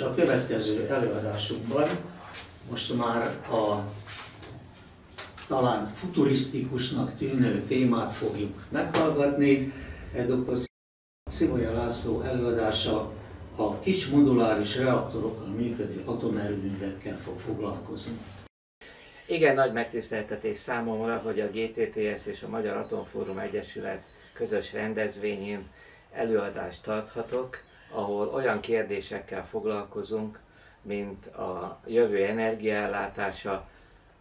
A következő előadásunkban most már a talán futurisztikusnak tűnő témát fogjuk meghallgatni. Dr. Szimolya László előadása a kis moduláris reaktorokkal működő atomerőművekkel fog foglalkozni. Igen, nagy megtiszteltetés számomra, hogy a GTTS és a Magyar Atomfórum Egyesület közös rendezvényén előadást tarthatok, ahol olyan kérdésekkel foglalkozunk, mint a jövő energiaellátása,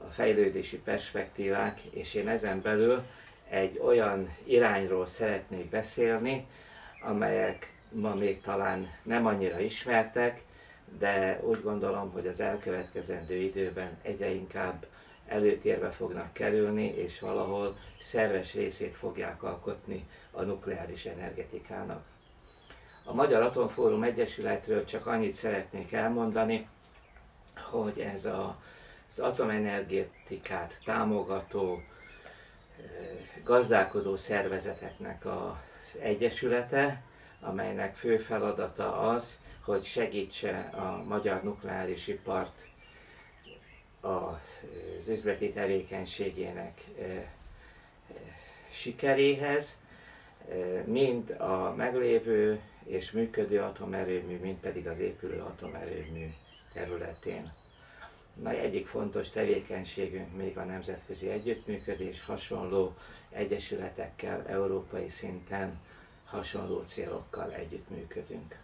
a fejlődési perspektívák, és én ezen belül egy olyan irányról szeretnék beszélni, amelyek ma még talán nem annyira ismertek, de úgy gondolom, hogy az elkövetkezendő időben egyre inkább előtérbe fognak kerülni, és valahol szerves részét fogják alkotni a nukleáris energetikának. A Magyar Atomfórum Egyesületről csak annyit szeretnék elmondani, hogy ez a, az atomenergetikát támogató gazdálkodó szervezeteknek az egyesülete, amelynek fő feladata az, hogy segítse a magyar nukleáris ipart az üzleti tevékenységének sikeréhez, mind a meglévő és működő atomerőmű, mind pedig az épülő atomerőmű területén. Na, egyik fontos tevékenységünk még a nemzetközi együttműködés, hasonló egyesületekkel európai szinten hasonló célokkal együttműködünk.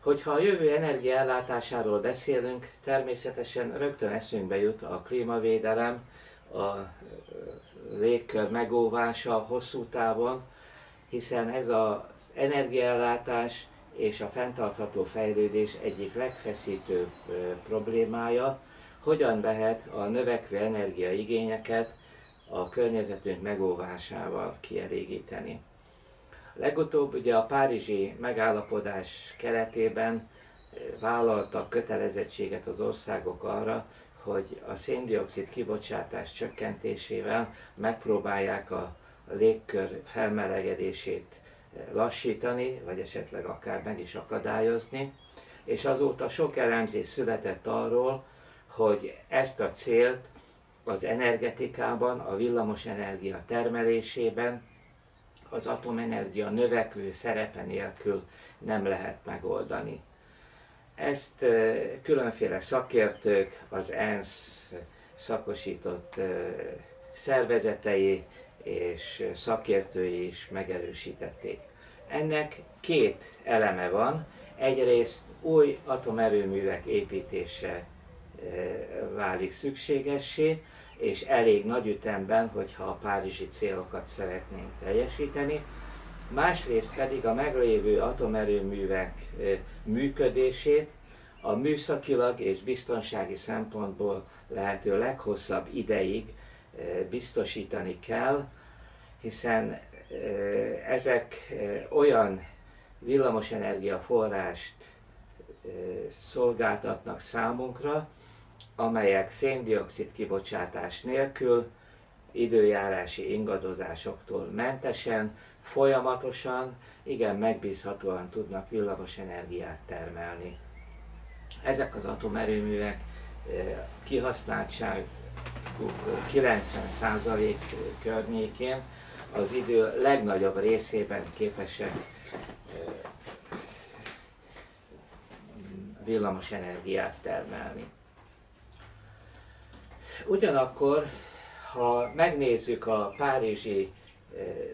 Hogyha a jövő energiaellátásáról beszélünk, természetesen rögtön eszünkbe jut a klímavédelem, a légkör megóvása hosszú távon, hiszen ez az energiaellátás és a fenntartható fejlődés egyik legfeszítőbb problémája, hogyan lehet a növekvő energiaigényeket a környezetünk megóvásával kielégíteni. Legutóbb ugye a Párizsi megállapodás keretében vállaltak kötelezettséget az országok arra, hogy a széndiokszid kibocsátás csökkentésével megpróbálják a légkör felmelegedését lassítani, vagy esetleg akár meg is akadályozni, és azóta sok elemzés született arról, hogy ezt a célt az energetikában, a villamosenergia termelésében, az atomenergia növekvő szerepe nélkül nem lehet megoldani. Ezt különféle szakértők, az ENSZ szakosított szervezetei és szakértői is megerősítették. Ennek két eleme van. Egyrészt új atomerőművek építése válik szükségessé, és elég nagy ütemben, hogyha a párizsi célokat szeretnénk teljesíteni. Másrészt pedig a meglévő atomerőművek működését a műszakilag és biztonsági szempontból lehető leghosszabb ideig biztosítani kell, hiszen ezek olyan villamosenergia forrást szolgáltatnak számunkra, amelyek széndiokszid kibocsátás nélkül, időjárási ingadozásoktól mentesen, folyamatosan, igen megbízhatóan tudnak villamosenergiát termelni. Ezek az atomerőművek kihasználtság 90% környékén az idő legnagyobb részében képesek villamos energiát termelni. Ugyanakkor, ha megnézzük a párizsi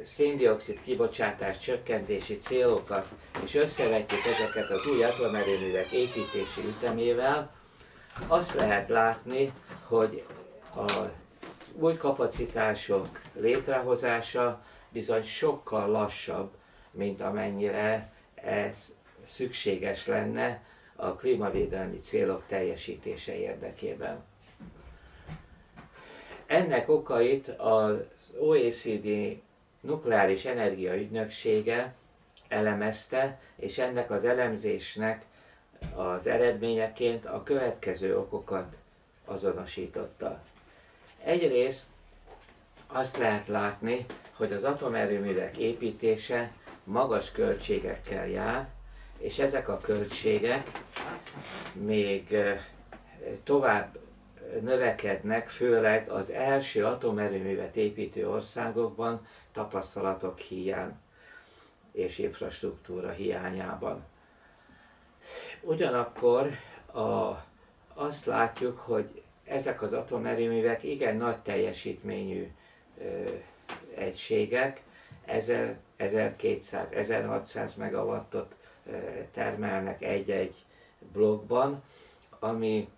széndiokszid kibocsátás csökkentési célokat, és összevetjük ezeket az új atomerőművek építési ütemével, azt lehet látni, hogy a új kapacitások létrehozása bizony sokkal lassabb, mint amennyire ez szükséges lenne a klímavédelmi célok teljesítése érdekében. Ennek okait az OECD nukleáris energia ügynöksége elemezte, és ennek az elemzésnek az eredményeként a következő okokat azonosította. Egyrészt azt lehet látni, hogy az atomerőművek építése magas költségekkel jár, és ezek a költségek még tovább növekednek, főleg az első atomerőművet építő országokban tapasztalatok hiány és infrastruktúra hiányában. Ugyanakkor a, azt látjuk, hogy ezek az atomerőművek igen nagy teljesítményű ö, egységek, 1000, 1200, 1600 megawattot termelnek egy-egy blokkban, ami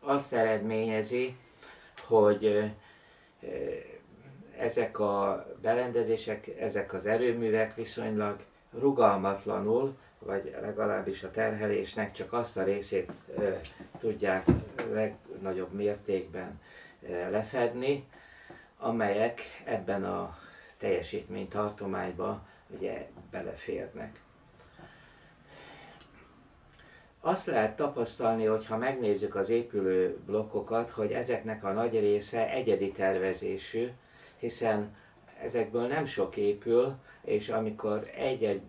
azt eredményezi, hogy ezek a berendezések, ezek az erőművek viszonylag rugalmatlanul, vagy legalábbis a terhelésnek csak azt a részét tudják legnagyobb mértékben lefedni, amelyek ebben a teljesítménytartományba ugye beleférnek. Azt lehet tapasztalni, hogy ha megnézzük az épülő blokkokat, hogy ezeknek a nagy része egyedi tervezésű, hiszen ezekből nem sok épül, és amikor egy-egy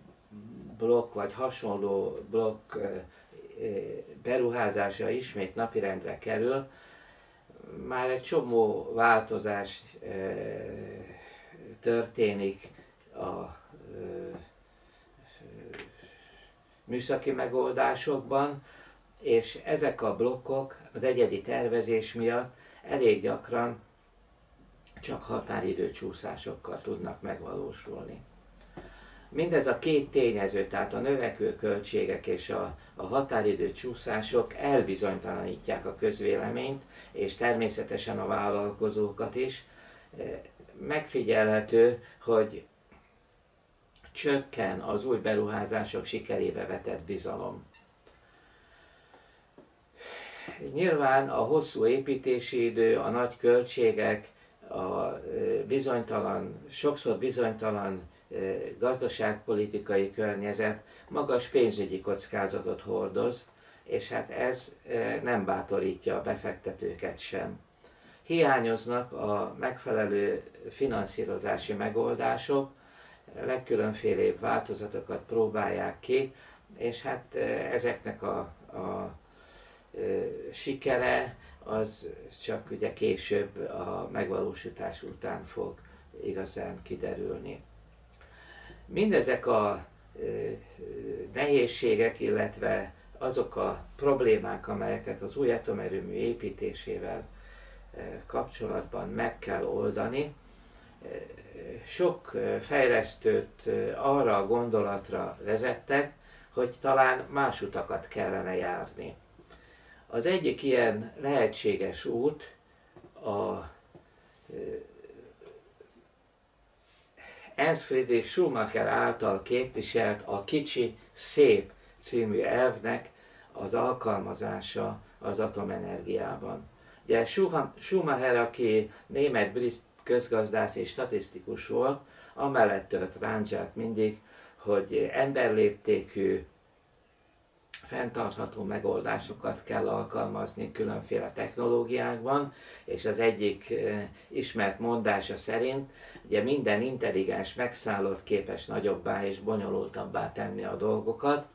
blokk vagy hasonló blokk beruházása ismét napirendre kerül, már egy csomó változás történik a műszaki megoldásokban, és ezek a blokkok az egyedi tervezés miatt elég gyakran csak határidő csúszásokkal tudnak megvalósulni. Mindez a két tényező, tehát a növekvő költségek és a, a határidő csúszások elbizonytalanítják a közvéleményt, és természetesen a vállalkozókat is. Megfigyelhető, hogy csökken az új beruházások sikerébe vetett bizalom. Nyilván a hosszú építési idő, a nagy költségek, a bizonytalan, sokszor bizonytalan gazdaságpolitikai környezet magas pénzügyi kockázatot hordoz, és hát ez nem bátorítja a befektetőket sem. Hiányoznak a megfelelő finanszírozási megoldások, legkülönfélébb változatokat próbálják ki, és hát ezeknek a, a sikere az csak ugye később a megvalósítás után fog igazán kiderülni. Mindezek a nehézségek, illetve azok a problémák, amelyeket az új atomerőmű építésével kapcsolatban meg kell oldani, sok fejlesztőt arra a gondolatra vezettek, hogy talán más utakat kellene járni. Az egyik ilyen lehetséges út a Ernst Friedrich Schumacher által képviselt a Kicsi Szép című elvnek az alkalmazása az atomenergiában. Ugye Schumacher, aki német-brit közgazdász és statisztikus volt, amellett tört ráncsát mindig, hogy emberléptékű fenntartható megoldásokat kell alkalmazni különféle technológiákban, és az egyik ismert mondása szerint, ugye minden intelligens megszállott képes nagyobbá és bonyolultabbá tenni a dolgokat,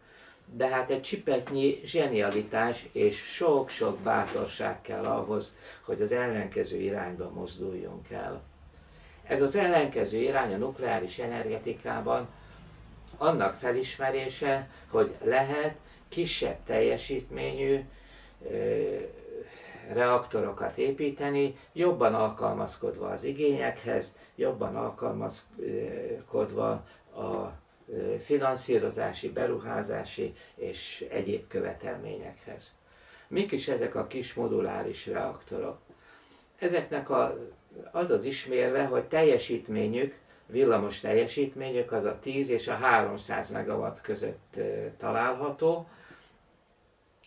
de hát egy csipetnyi zsenialitás és sok-sok bátorság kell ahhoz, hogy az ellenkező irányba mozduljunk el. Ez az ellenkező irány a nukleáris energetikában annak felismerése, hogy lehet kisebb teljesítményű reaktorokat építeni, jobban alkalmazkodva az igényekhez, jobban alkalmazkodva a finanszírozási, beruházási és egyéb követelményekhez. Mik is ezek a kis moduláris reaktorok? Ezeknek a, az az ismérve, hogy teljesítményük, villamos teljesítményük az a 10 és a 300 megawatt között található,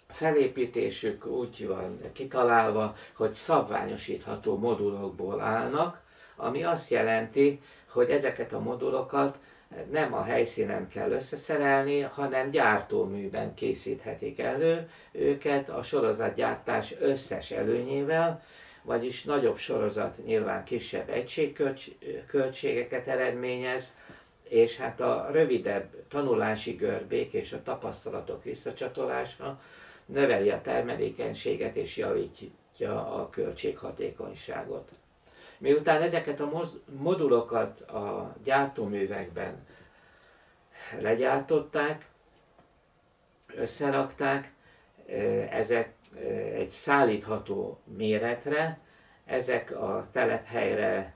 felépítésük úgy van kitalálva, hogy szabványosítható modulokból állnak, ami azt jelenti, hogy ezeket a modulokat nem a helyszínen kell összeszerelni, hanem gyártóműben készíthetik elő őket a sorozatgyártás összes előnyével, vagyis nagyobb sorozat nyilván kisebb egységköltségeket eredményez, és hát a rövidebb tanulási görbék és a tapasztalatok visszacsatolása növeli a termelékenységet és javítja a költséghatékonyságot. Miután ezeket a modulokat a gyártóművekben legyártották, összerakták, ezek egy szállítható méretre, ezek a telephelyre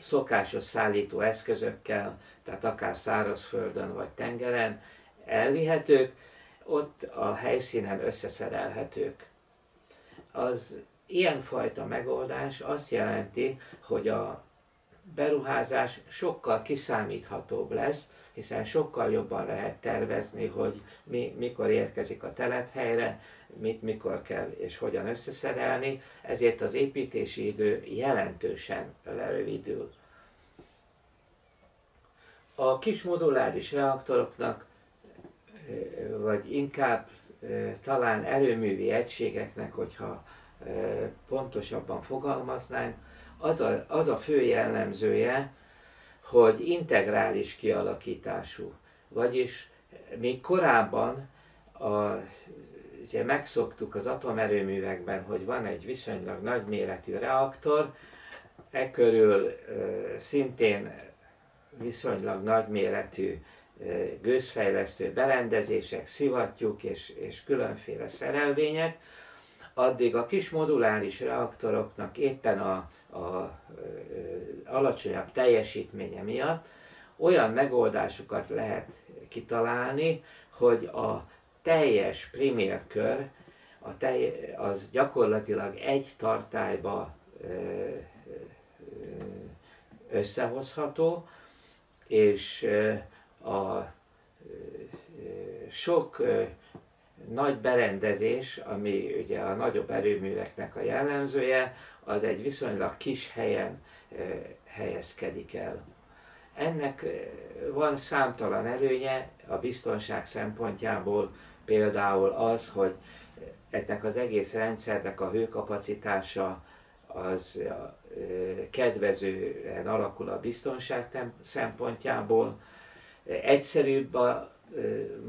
szokásos szállító eszközökkel, tehát akár szárazföldön vagy tengeren elvihetők, ott a helyszínen összeszerelhetők. Az ilyenfajta megoldás azt jelenti, hogy a beruházás sokkal kiszámíthatóbb lesz, hiszen sokkal jobban lehet tervezni, hogy mi, mikor érkezik a telephelyre, mit mikor kell és hogyan összeszerelni, ezért az építési idő jelentősen lerövidül. A kis moduláris reaktoroknak, vagy inkább talán erőművi egységeknek, hogyha pontosabban fogalmaznánk, az a, az a fő jellemzője, hogy integrális kialakítású. Vagyis még korábban a, ugye megszoktuk az atomerőművekben, hogy van egy viszonylag nagyméretű reaktor, e körül szintén viszonylag nagyméretű gőzfejlesztő berendezések, szivattyúk és, és különféle szerelvények, addig a kis moduláris reaktoroknak éppen a, a alacsonyabb teljesítménye miatt olyan megoldásokat lehet kitalálni, hogy a teljes primér kör a telj, az gyakorlatilag egy tartályba összehozható, és a sok nagy berendezés, ami ugye a nagyobb erőműveknek a jellemzője, az egy viszonylag kis helyen helyezkedik el. Ennek van számtalan előnye a biztonság szempontjából, például az, hogy ennek az egész rendszernek a hőkapacitása az kedvezően alakul a biztonság szempontjából, egyszerűbb a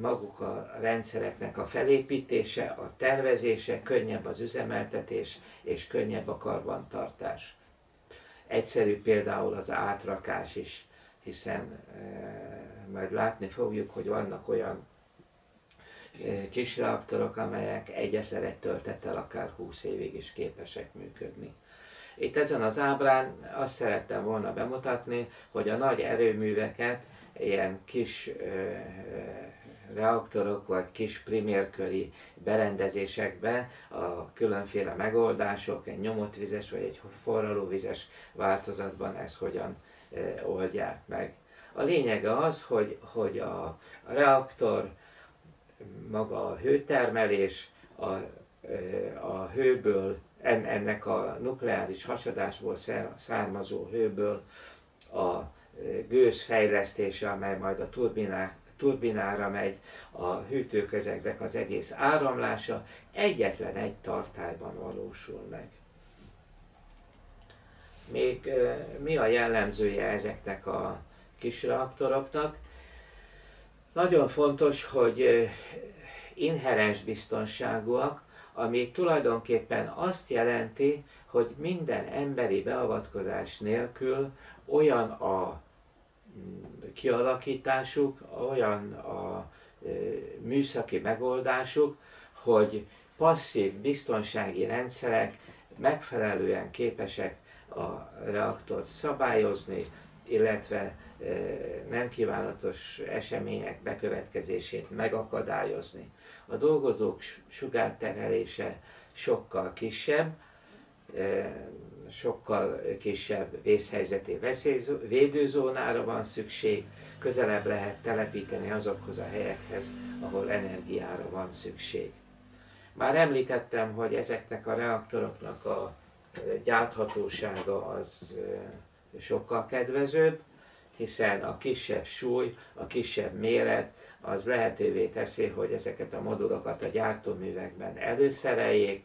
maguk a rendszereknek a felépítése, a tervezése, könnyebb az üzemeltetés és könnyebb a karbantartás. Egyszerű például az átrakás is, hiszen majd látni fogjuk, hogy vannak olyan kis reaktorok, amelyek egyetlen egy töltettel akár 20 évig is képesek működni. Itt ezen az ábrán azt szerettem volna bemutatni, hogy a nagy erőműveket ilyen kis reaktorok vagy kis primérköri berendezésekbe a különféle megoldások, egy nyomott vizes vagy egy forralóvizes változatban ezt hogyan oldják meg. A lényege az, hogy, hogy a reaktor, maga a hőtermelés, a, a hőből, ennek a nukleáris hasadásból származó hőből a gőz fejlesztése, amely majd a turbinák, turbinára megy, a hűtőközegnek az egész áramlása egyetlen egy tartályban valósul meg. Még mi a jellemzője ezeknek a kis reaktoroknak? Nagyon fontos, hogy inherens biztonságúak, ami tulajdonképpen azt jelenti, hogy minden emberi beavatkozás nélkül olyan a kialakításuk, olyan a műszaki megoldásuk, hogy passzív biztonsági rendszerek megfelelően képesek a reaktort szabályozni, illetve nem kívánatos események bekövetkezését megakadályozni. A dolgozók sugárterhelése sokkal kisebb, sokkal kisebb vészhelyzeti védőzónára van szükség, közelebb lehet telepíteni azokhoz a helyekhez, ahol energiára van szükség. Már említettem, hogy ezeknek a reaktoroknak a gyárthatósága az sokkal kedvezőbb, hiszen a kisebb súly, a kisebb méret az lehetővé teszi, hogy ezeket a modulokat a gyártóművekben előszereljék,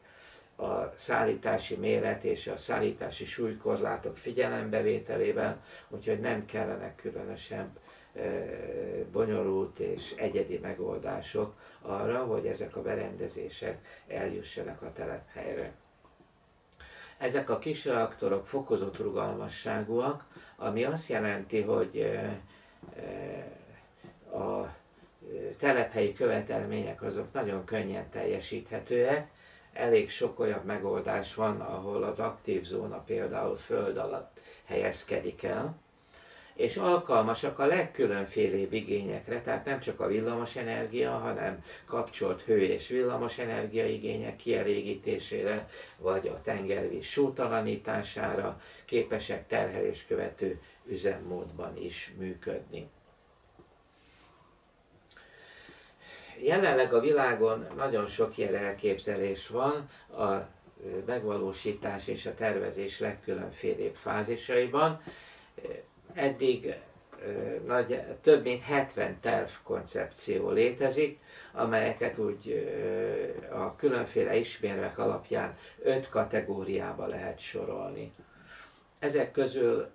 a szállítási méret és a szállítási súlykorlátok figyelembevételével, úgyhogy nem kellene különösen bonyolult és egyedi megoldások arra, hogy ezek a berendezések eljussanak a telephelyre. Ezek a kis reaktorok fokozott rugalmasságúak, ami azt jelenti, hogy a telephelyi követelmények azok nagyon könnyen teljesíthetőek, elég sok olyan megoldás van, ahol az aktív zóna például föld alatt helyezkedik el, és alkalmasak a legkülönfélébb igényekre, tehát nem csak a villamosenergia, hanem kapcsolt hő és villamosenergia igények kielégítésére, vagy a tengervíz sótalanítására képesek terhelés követő üzemmódban is működni. Jelenleg a világon nagyon sok ilyen elképzelés van a megvalósítás és a tervezés legkülönfélébb fázisaiban. Eddig nagy, több mint 70 tervkoncepció létezik, amelyeket úgy a különféle ismérvek alapján öt kategóriába lehet sorolni. Ezek közül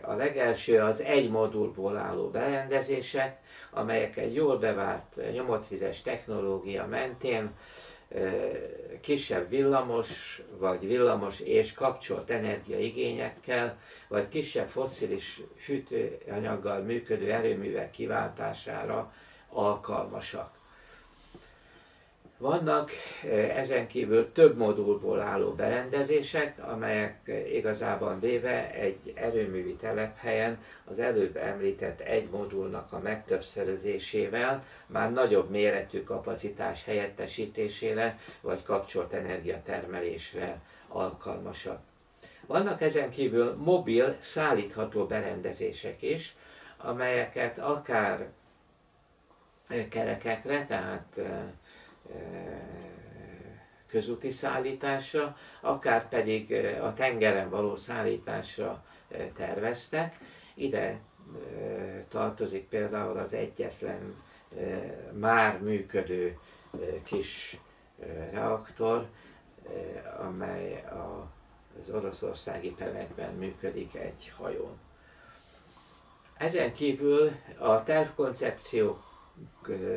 a legelső az egy modulból álló berendezések, amelyek egy jól bevált nyomotvizes technológia mentén kisebb villamos, vagy villamos és kapcsolt energiaigényekkel, vagy kisebb fosszilis fűtőanyaggal működő erőművek kiváltására alkalmasak. Vannak ezen kívül több modulból álló berendezések, amelyek igazában véve egy erőművi telephelyen az előbb említett egy modulnak a megtöbbszörözésével már nagyobb méretű kapacitás helyettesítésére vagy kapcsolt energiatermelésre alkalmasak. Vannak ezen kívül mobil, szállítható berendezések is, amelyeket akár kerekekre, tehát közúti szállításra, akár pedig a tengeren való szállításra terveztek. Ide tartozik például az egyetlen már működő kis reaktor, amely az oroszországi telekben működik egy hajón. Ezen kívül a tervkoncepciók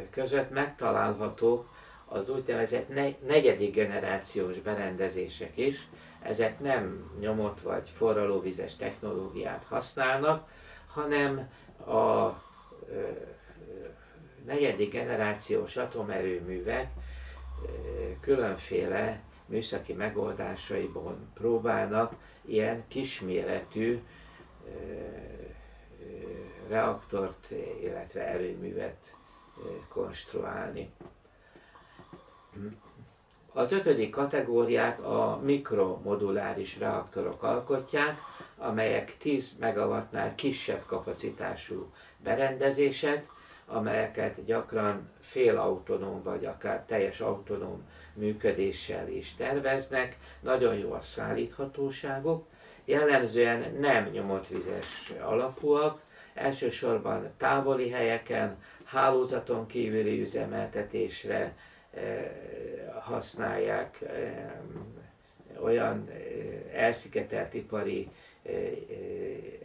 között megtalálhatók az úgynevezett negyedik generációs berendezések is, ezek nem nyomott vagy forralóvizes technológiát használnak, hanem a negyedik generációs atomerőművek különféle műszaki megoldásaiból próbálnak ilyen kisméretű reaktort, illetve erőművet konstruálni. Az ötödik kategóriát a mikromoduláris reaktorok alkotják, amelyek 10 megawattnál kisebb kapacitású berendezések, amelyeket gyakran félautonóm vagy akár teljes autonóm működéssel is terveznek, nagyon jó a szállíthatóságuk, jellemzően nem nyomott vizes alapúak, elsősorban távoli helyeken, hálózaton kívüli üzemeltetésre, használják olyan elszigetelt ipari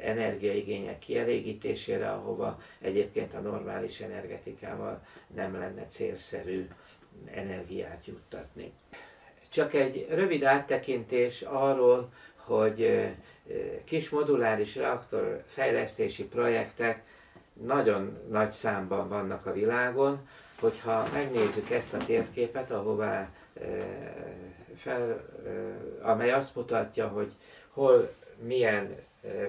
energiaigények kielégítésére, ahova egyébként a normális energetikával nem lenne célszerű energiát juttatni. Csak egy rövid áttekintés arról, hogy kis moduláris reaktor fejlesztési projektek nagyon nagy számban vannak a világon, hogyha megnézzük ezt a térképet, ahová fel, amely azt mutatja, hogy hol milyen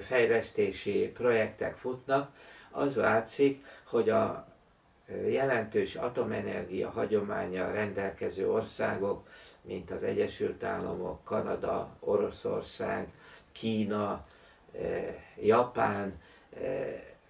fejlesztési projektek futnak, az látszik, hogy a jelentős atomenergia hagyományjal rendelkező országok, mint az Egyesült Államok, Kanada, Oroszország, Kína, Japán,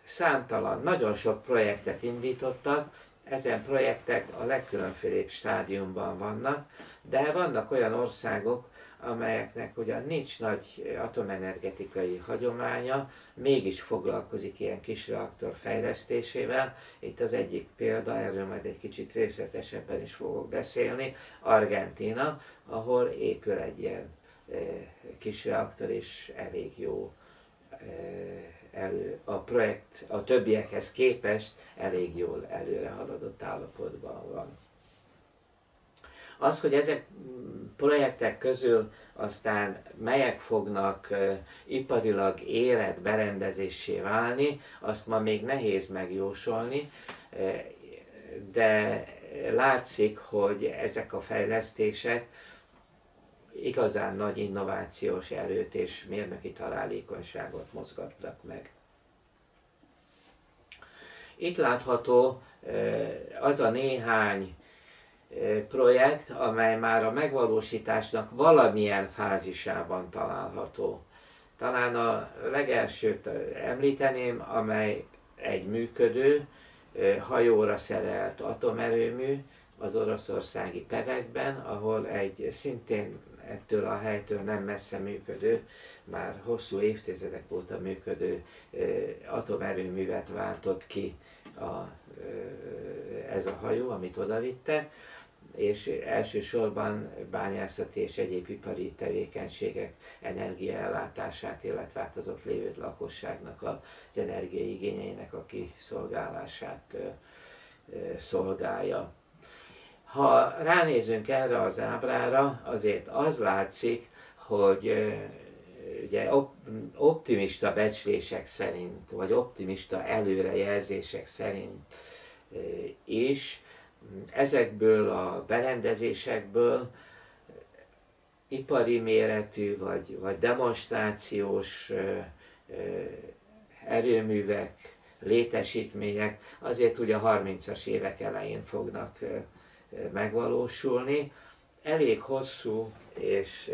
számtalan, nagyon sok projektet indítottak, ezen projektek a legkülönfélébb stádiumban vannak, de vannak olyan országok, amelyeknek ugyan nincs nagy atomenergetikai hagyománya, mégis foglalkozik ilyen kis reaktor fejlesztésével. Itt az egyik példa, erről majd egy kicsit részletesebben is fogok beszélni, Argentina, ahol épül egy ilyen e, kis reaktor, és elég jó e, elő, a projekt a többiekhez képest elég jól előre haladott állapotban van. Az, hogy ezek projektek közül aztán melyek fognak iparilag érett berendezésé válni, azt ma még nehéz megjósolni, de látszik, hogy ezek a fejlesztések igazán nagy innovációs erőt és mérnöki találékonyságot mozgattak meg. Itt látható az a néhány projekt, amely már a megvalósításnak valamilyen fázisában található. Talán a legelsőt említeném, amely egy működő, hajóra szerelt atomerőmű az oroszországi pevekben, ahol egy szintén ettől a helytől nem messze működő, már hosszú évtizedek óta működő atomerőművet váltott ki a, ez a hajó, amit odavitte és elsősorban bányászati és egyéb ipari tevékenységek energiaellátását, illetve hát az ott lévő lakosságnak az energiaigényeinek a kiszolgálását szolgálja. Ha ránézünk erre az ábrára, azért az látszik, hogy ugye optimista becslések szerint, vagy optimista előrejelzések szerint is ezekből a berendezésekből ipari méretű vagy, vagy demonstrációs erőművek, létesítmények azért ugye a 30-as évek elején fognak megvalósulni. Elég hosszú és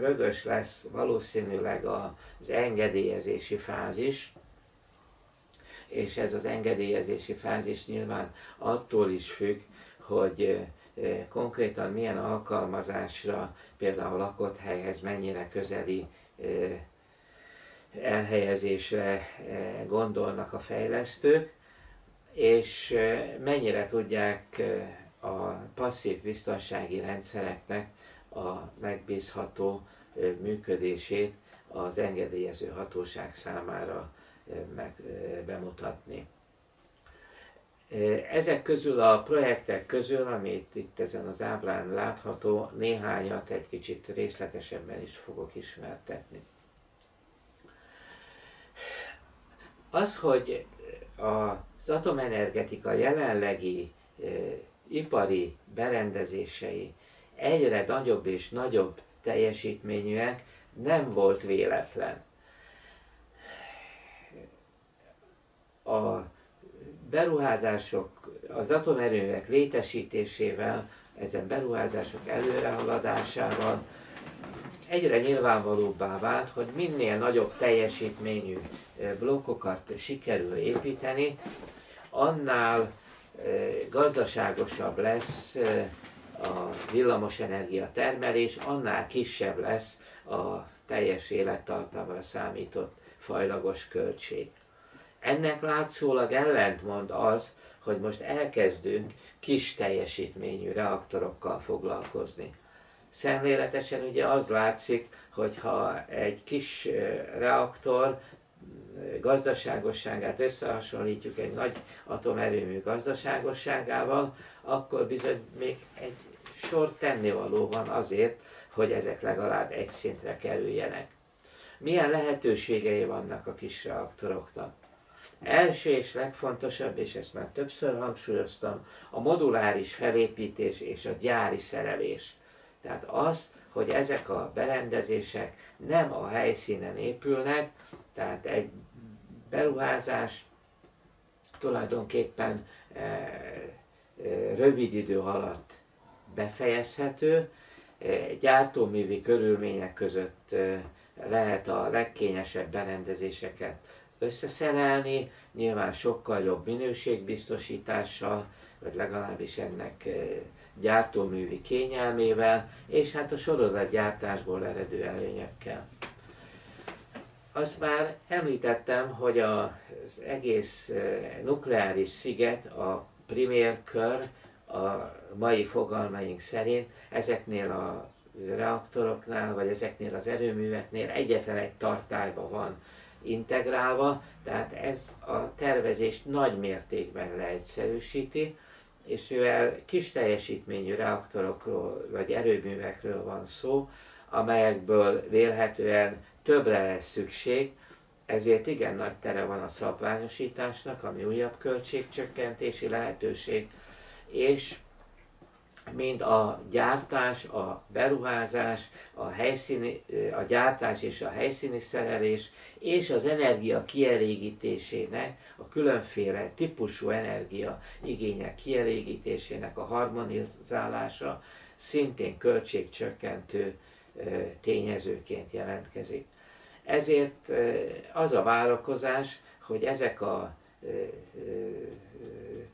rögös lesz valószínűleg az engedélyezési fázis, és ez az engedélyezési fázis nyilván attól is függ, hogy konkrétan milyen alkalmazásra, például a lakott helyhez mennyire közeli elhelyezésre gondolnak a fejlesztők, és mennyire tudják a passzív biztonsági rendszereknek a megbízható működését az engedélyező hatóság számára meg, bemutatni. Ezek közül a projektek közül, amit itt ezen az ábrán látható, néhányat egy kicsit részletesebben is fogok ismertetni. Az, hogy az atomenergetika jelenlegi ipari berendezései egyre nagyobb és nagyobb teljesítményűek, nem volt véletlen. a beruházások, az atomerőművek létesítésével, ezen beruházások előrehaladásával egyre nyilvánvalóbbá vált, hogy minél nagyobb teljesítményű blokkokat sikerül építeni, annál gazdaságosabb lesz a villamosenergia termelés, annál kisebb lesz a teljes élettartamra számított fajlagos költség. Ennek látszólag ellentmond az, hogy most elkezdünk kis teljesítményű reaktorokkal foglalkozni. Szemléletesen ugye az látszik, hogy ha egy kis reaktor gazdaságosságát összehasonlítjuk egy nagy atomerőmű gazdaságosságával, akkor bizony még egy sor tennivaló van azért, hogy ezek legalább egy szintre kerüljenek. Milyen lehetőségei vannak a kis reaktoroknak? Első és legfontosabb, és ezt már többször hangsúlyoztam, a moduláris felépítés és a gyári szerelés. Tehát az, hogy ezek a berendezések nem a helyszínen épülnek, tehát egy beruházás tulajdonképpen e, e, rövid idő alatt befejezhető, e, gyártóművi körülmények között lehet a legkényesebb berendezéseket összeszerelni, nyilván sokkal jobb minőségbiztosítással, vagy legalábbis ennek gyártóművi kényelmével, és hát a sorozatgyártásból eredő előnyökkel. Azt már említettem, hogy az egész nukleáris sziget, a primér kör, a mai fogalmaink szerint ezeknél a reaktoroknál, vagy ezeknél az erőműveknél egyetlen egy tartályba van integrálva, tehát ez a tervezést nagy mértékben leegyszerűsíti, és mivel kis teljesítményű reaktorokról vagy erőművekről van szó, amelyekből vélhetően többre lesz szükség, ezért igen nagy tere van a szabványosításnak, ami újabb költségcsökkentési lehetőség, és mind a gyártás, a beruházás, a, helyszíni, a gyártás és a helyszíni szerelés, és az energia kielégítésének, a különféle típusú energia igények kielégítésének a harmonizálása szintén költségcsökkentő tényezőként jelentkezik. Ezért az a várakozás, hogy ezek a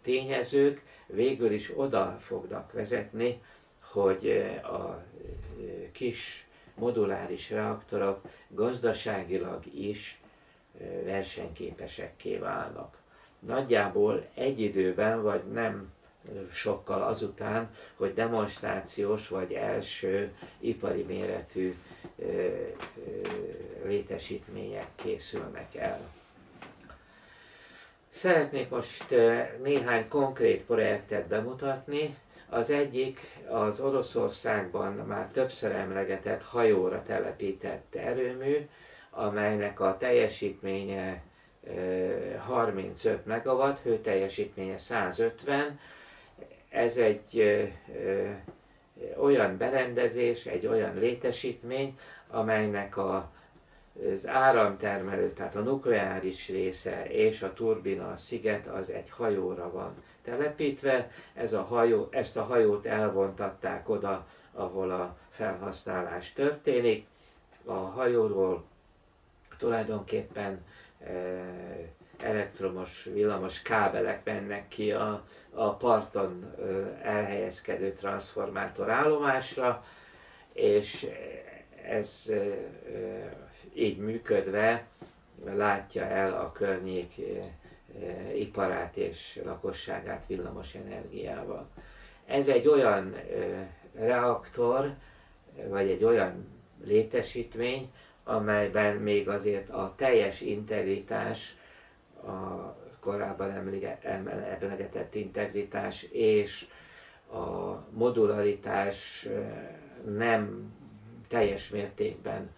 tényezők végül is oda fognak vezetni, hogy a kis moduláris reaktorok gazdaságilag is versenyképesekké válnak. Nagyjából egy időben, vagy nem sokkal azután, hogy demonstrációs vagy első ipari méretű létesítmények készülnek el. Szeretnék most néhány konkrét projektet bemutatni. Az egyik az Oroszországban már többször emlegetett hajóra telepített erőmű, amelynek a teljesítménye 35 MW, hőteljesítménye 150. Ez egy olyan berendezés, egy olyan létesítmény, amelynek a az áramtermelő, tehát a nukleáris része és a turbina a sziget az egy hajóra van telepítve. Ez a hajó, ezt a hajót elvontatták oda, ahol a felhasználás történik. A hajóról tulajdonképpen e, elektromos, villamos kábelek mennek ki a, a parton e, elhelyezkedő transformátor állomásra, és ez e, így működve látja el a környék eh, eh, iparát és lakosságát villamos energiával. Ez egy olyan eh, reaktor, vagy egy olyan létesítmény, amelyben még azért a teljes integritás, a korábban emlegetett integritás és a modularitás nem teljes mértékben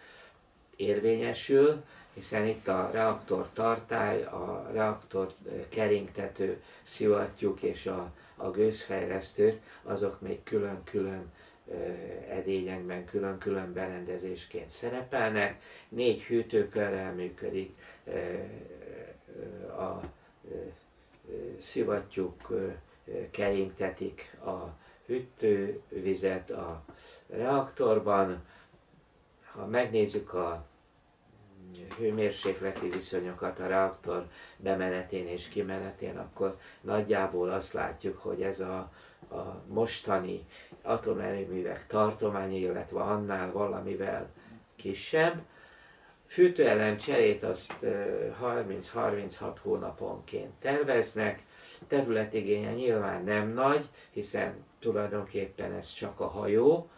érvényesül, hiszen itt a reaktor tartály, a reaktor keringtető szivattyúk és a, a gőzfejlesztők, azok még külön-külön edényekben külön-külön berendezésként szerepelnek. Négy hűtőkörrel működik a szivattyúk keringtetik a hűtővizet a reaktorban, ha megnézzük a hőmérsékleti viszonyokat a reaktor bemenetén és kimenetén, akkor nagyjából azt látjuk, hogy ez a, a mostani atomerőművek tartománya, illetve annál valamivel kisebb. Fűtőelem cserét azt 30-36 hónaponként terveznek, területigénye nyilván nem nagy, hiszen tulajdonképpen ez csak a hajó,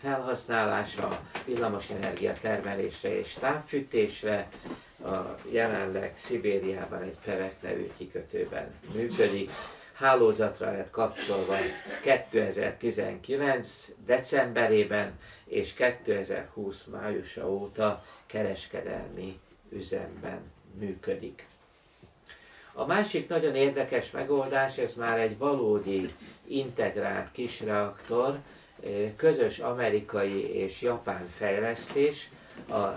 felhasználásra, villamosenergia termelésre és távfűtésre. A jelenleg Szibériában egy Fevek nevű kikötőben működik. Hálózatra lett kapcsolva 2019. decemberében és 2020 májusa óta kereskedelmi üzemben működik. A másik nagyon érdekes megoldás, ez már egy valódi integrált kisreaktor, közös amerikai és japán fejlesztés, a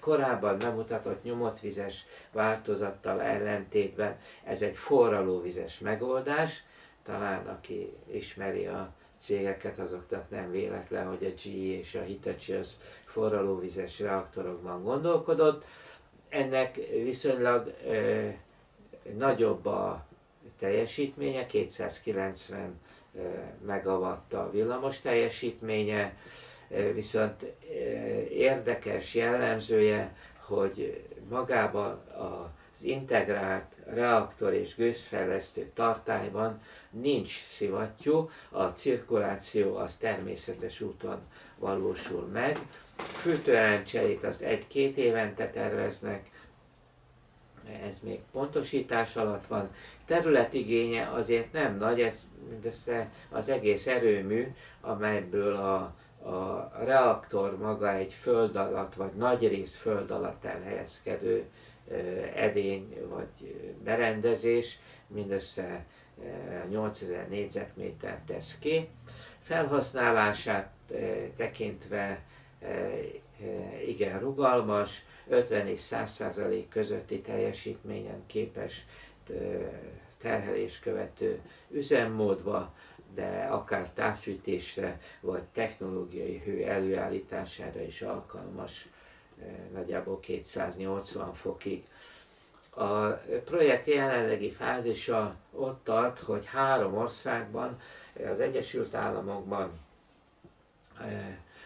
korábban bemutatott nyomotvizes változattal ellentétben ez egy forralóvizes megoldás, talán aki ismeri a cégeket, azoknak nem véletlen, hogy a GE és a Hitachi az forralóvizes reaktorokban gondolkodott. ennek viszonylag nagyobb a teljesítménye, 290 megawatt a villamos teljesítménye, viszont érdekes jellemzője, hogy magában az integrált reaktor és gőzfejlesztő tartályban nincs szivattyú, a cirkuláció az természetes úton valósul meg. Fűtőelencserét azt egy-két évente terveznek, ez még pontosítás alatt van. Területigénye azért nem nagy, ez mindössze az egész erőmű, amelyből a, a reaktor maga egy föld alatt, vagy nagy rész föld alatt elhelyezkedő edény vagy berendezés, mindössze 8000 négyzetméter tesz ki. Felhasználását tekintve igen rugalmas, 50 és 100 százalék közötti teljesítményen képes terhelés követő üzemmódba, de akár távfűtésre vagy technológiai hő előállítására is alkalmas, nagyjából 280 fokig. A projekt jelenlegi fázisa ott tart, hogy három országban, az Egyesült Államokban,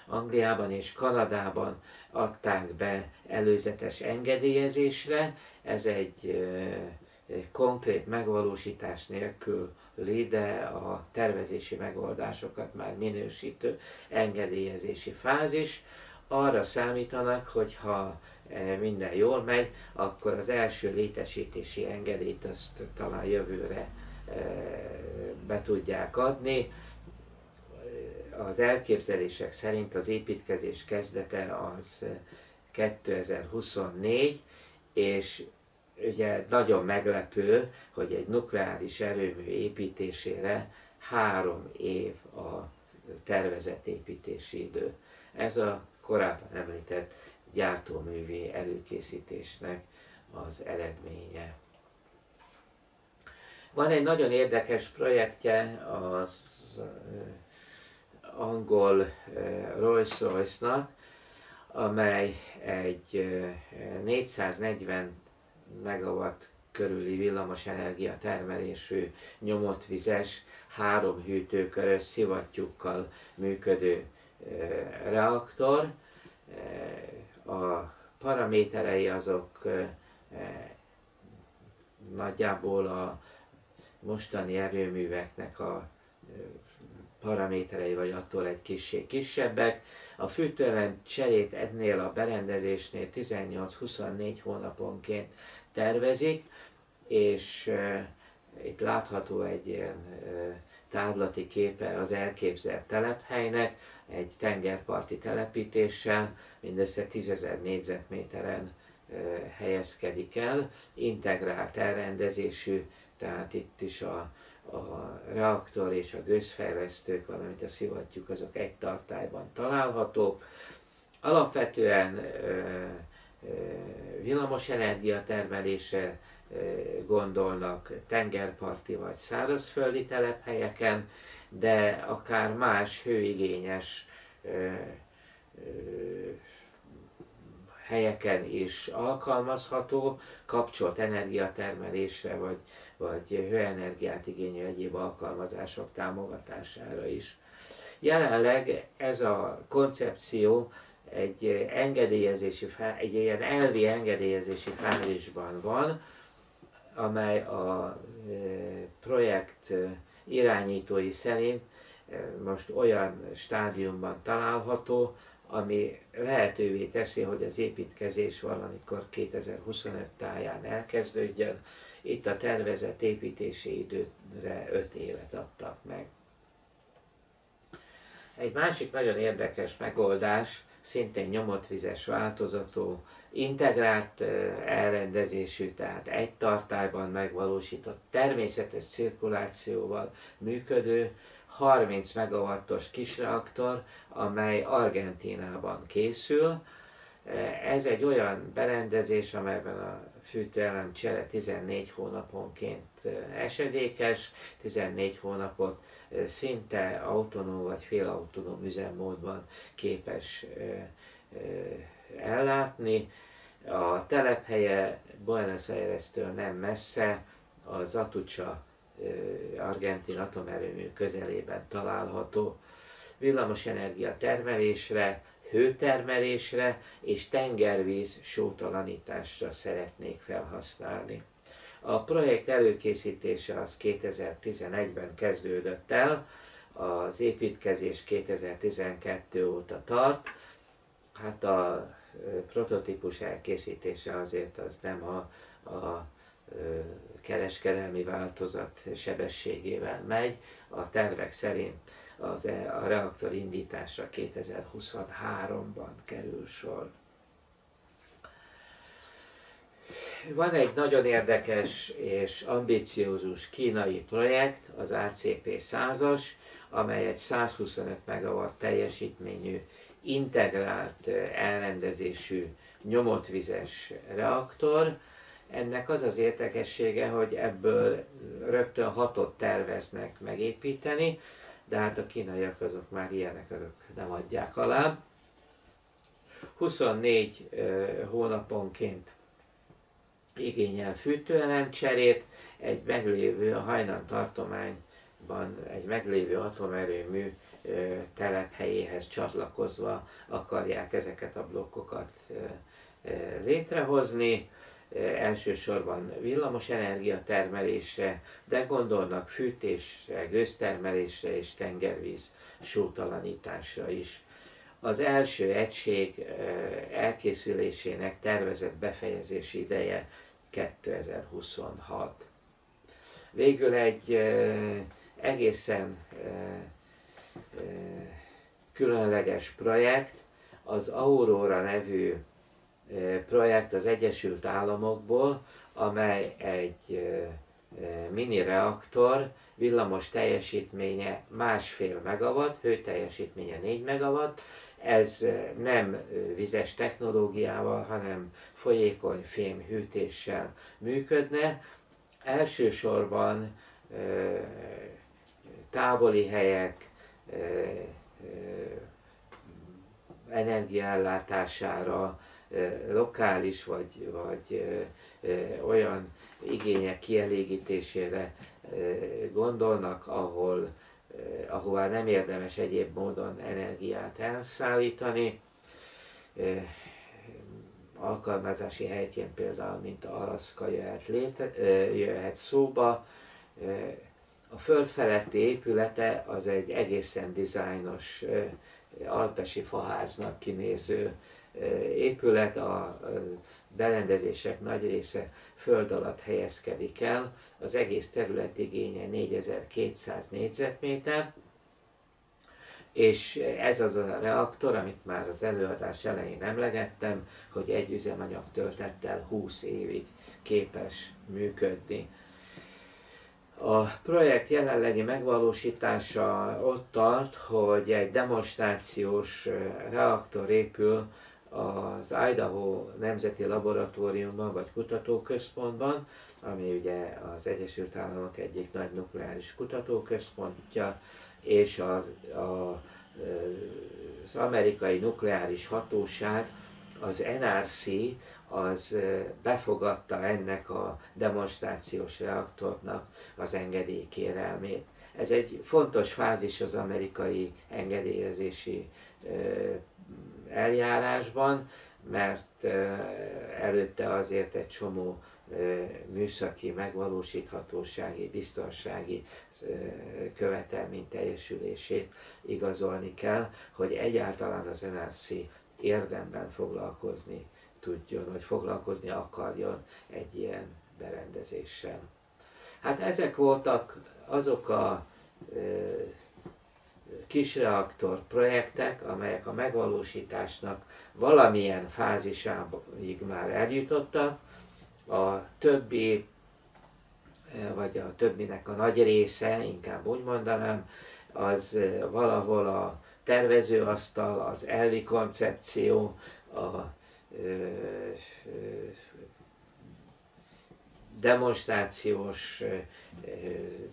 Angliában és Kanadában adták be előzetes engedélyezésre. Ez egy konkrét megvalósítás nélkül de a tervezési megoldásokat már minősítő engedélyezési fázis. Arra számítanak, hogy ha minden jól megy, akkor az első létesítési engedélyt azt talán jövőre be tudják adni az elképzelések szerint az építkezés kezdete az 2024, és ugye nagyon meglepő, hogy egy nukleáris erőmű építésére három év a tervezett építési idő. Ez a korábban említett gyártóművi előkészítésnek az eredménye. Van egy nagyon érdekes projektje az angol eh, Rolls-Royce-nak, amely egy 440 eh, megawatt körüli villamosenergia termelésű nyomotvizes, három hűtőkörös szivattyúkkal működő eh, reaktor. A paraméterei azok nagyjából a mostani erőműveknek a paraméterei vagy attól egy kicsi kisebbek. A fűtőelem cserét ennél a berendezésnél 18-24 hónaponként tervezik, és uh, itt látható egy ilyen uh, távlati képe az elképzelt telephelynek, egy tengerparti telepítéssel, mindössze 10 négyzetméteren helyezkedik el, integrált elrendezésű, tehát itt is a a reaktor és a gőzfejlesztők, valamint a szivattyúk, azok egy tartályban találhatók. Alapvetően villamosenergia termelése gondolnak tengerparti vagy szárazföldi telephelyeken, de akár más hőigényes helyeken is alkalmazható, kapcsolt energiatermelésre vagy, vagy hőenergiát igényű egyéb alkalmazások támogatására is. Jelenleg ez a koncepció egy engedélyezési, egy ilyen elvi engedélyezési fázisban van, amely a e, projekt irányítói szerint e, most olyan stádiumban található, ami lehetővé teszi, hogy az építkezés valamikor 2025 táján elkezdődjön. Itt a tervezett építési időre 5 évet adtak meg. Egy másik nagyon érdekes megoldás, szintén nyomotvizes változatú, integrált elrendezésű, tehát egy tartályban megvalósított természetes cirkulációval működő 30 megawattos kisreaktor, amely Argentínában készül. Ez egy olyan berendezés, amelyben a fűtőelem csere 14 hónaponként esedékes, 14 hónapot szinte autonóm vagy félautonóm üzemmódban képes ellátni. A telephelye Buenos Aires-től nem messze, az Atucha argentin atomerőmű közelében található. Villamosenergia termelésre, hőtermelésre és tengervíz sótalanításra szeretnék felhasználni. A projekt előkészítése az 2011-ben kezdődött el, az építkezés 2012 óta tart. Hát a prototípus elkészítése azért az nem a, a kereskedelmi változat sebességével megy. A tervek szerint az, e, a reaktor indításra 2023-ban kerül sor. Van egy nagyon érdekes és ambiciózus kínai projekt, az ACP 100-as, amely egy 125 MW teljesítményű, integrált elrendezésű nyomotvizes reaktor. Ennek az az érdekessége, hogy ebből rögtön hatot terveznek megépíteni, de hát a kínaiak azok már ilyenek azok nem adják alá. 24 hónaponként igényel fűtőelem cserét, egy meglévő, a Hajnan tartományban egy meglévő atomerőmű telephelyéhez csatlakozva akarják ezeket a blokkokat létrehozni. Elsősorban villamos energia de gondolnak fűtésre, gőztermelésre és tengervíz sótalanításra is. Az első egység elkészülésének tervezett befejezési ideje 2026. Végül egy egészen különleges projekt, az Aurora nevű projekt az Egyesült Államokból, amely egy mini reaktor, villamos teljesítménye másfél megawatt, hőteljesítménye 4 megawatt. Ez nem vizes technológiával, hanem folyékony fém hűtéssel működne. Elsősorban távoli helyek energiállátására, lokális vagy, vagy olyan igények kielégítésére gondolnak, ahol, ahová nem érdemes egyéb módon energiát elszállítani. Alkalmazási helyként például, mint Alaszka jöhet, léte, jöhet szóba. A föld feletti épülete az egy egészen dizájnos alpesi faháznak kinéző épület, a berendezések nagy része föld alatt helyezkedik el, az egész terület igénye 4200 négyzetméter, és ez az a reaktor, amit már az előadás elején emlegettem, hogy egy üzemanyag töltettel 20 évig képes működni. A projekt jelenlegi megvalósítása ott tart, hogy egy demonstrációs reaktor épül az Idaho Nemzeti Laboratóriumban vagy Kutatóközpontban, ami ugye az Egyesült Államok egyik nagy nukleáris kutatóközpontja, és az, a, az amerikai nukleáris hatóság, az NRC, az befogadta ennek a demonstrációs reaktornak az engedélykérelmét. Ez egy fontos fázis az amerikai engedélyezési eljárásban, mert előtte azért egy csomó műszaki, megvalósíthatósági, biztonsági követelmény teljesülését igazolni kell, hogy egyáltalán az NRC érdemben foglalkozni tudjon, vagy foglalkozni akarjon egy ilyen berendezéssel. Hát ezek voltak azok a kisreaktor projektek, amelyek a megvalósításnak valamilyen fázisáig már eljutottak, a többi, vagy a többinek a nagy része, inkább úgy mondanám, az valahol a tervezőasztal, az elvi koncepció, a demonstrációs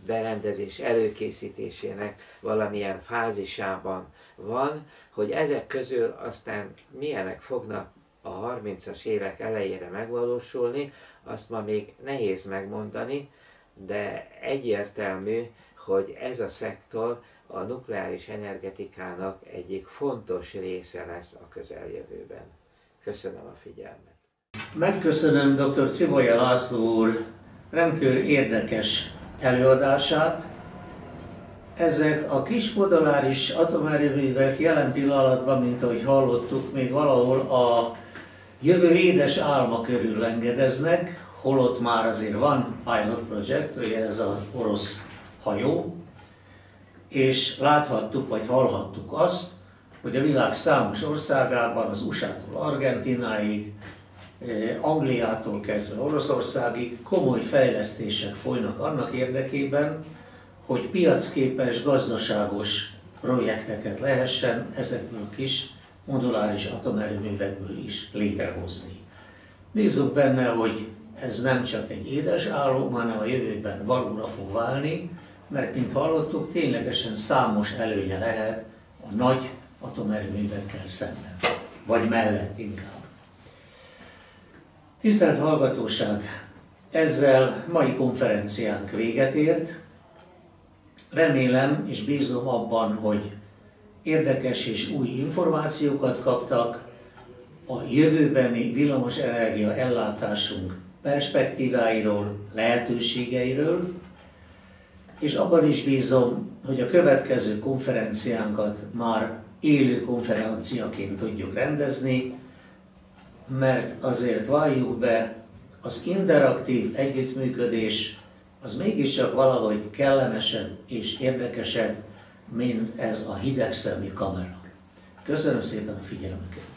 berendezés előkészítésének valamilyen fázisában van, hogy ezek közül aztán milyenek fognak a 30-as évek elejére megvalósulni, azt ma még nehéz megmondani, de egyértelmű, hogy ez a szektor a nukleáris energetikának egyik fontos része lesz a közeljövőben. Köszönöm a figyelmet. Megköszönöm dr. Cibolya László úr rendkívül érdekes előadását. Ezek a kis moduláris atomerőművek jelen pillanatban, mint ahogy hallottuk, még valahol a jövő édes álma körül lengedeznek, holott már azért van Pilot Project, ugye ez az orosz hajó, és láthattuk, vagy hallhattuk azt, hogy a világ számos országában, az USA-tól Argentináig, Angliától kezdve Oroszországig komoly fejlesztések folynak annak érdekében, hogy piacképes, gazdaságos projekteket lehessen ezekből a kis moduláris atomerőművekből is létrehozni. Bízunk benne, hogy ez nem csak egy édes álom, hanem a jövőben valóra fog válni, mert mint hallottuk, ténylegesen számos előnye lehet a nagy atomerőművekkel szemben, vagy mellett inkább. Tisztelt hallgatóság, ezzel mai konferenciánk véget ért. Remélem és bízom abban, hogy érdekes és új információkat kaptak. A jövőbeni villamosenergia ellátásunk perspektíváiról, lehetőségeiről, és abban is bízom, hogy a következő konferenciánkat már élő konferenciaként tudjuk rendezni, mert azért valljuk be, az interaktív együttműködés az mégiscsak valahogy kellemesebb és érdekesebb, mint ez a hidegszemű kamera. Köszönöm szépen a figyelmüket!